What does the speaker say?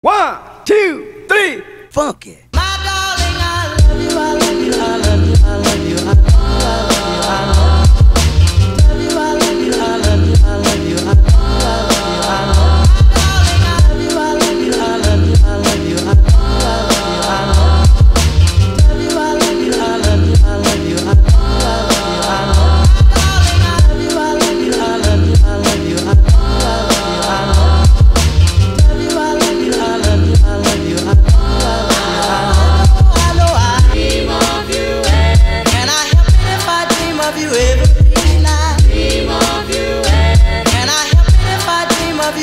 One, two, three, funky.